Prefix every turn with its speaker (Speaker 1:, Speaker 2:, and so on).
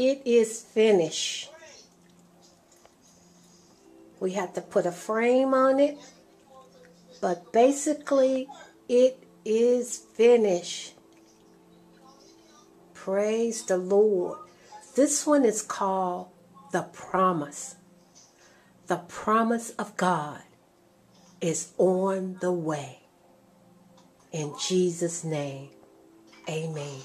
Speaker 1: it is finished. We have to put a frame on it, but basically, it is finished. Praise the Lord. This one is called the promise. The promise of God is on the way. In Jesus' name, amen.